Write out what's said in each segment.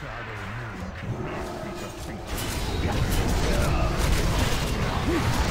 shadow moon cannot be defeated.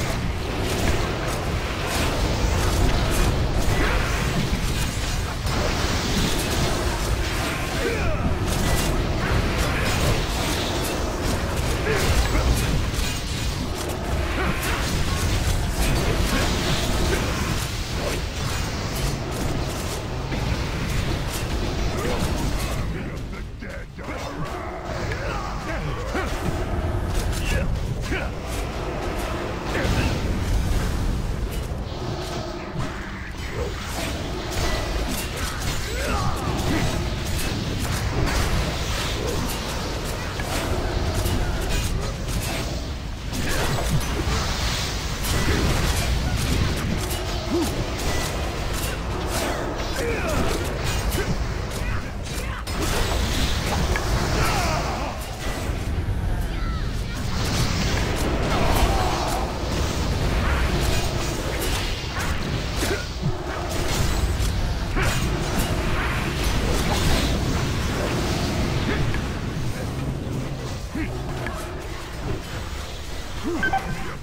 Let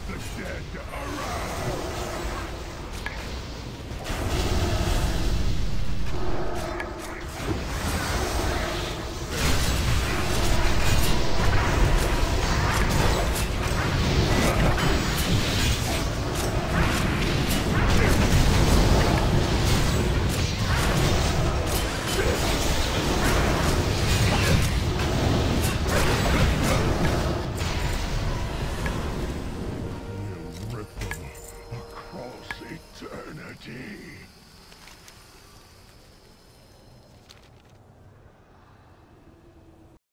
the dead arise! day.